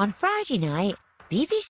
On Friday night, BBC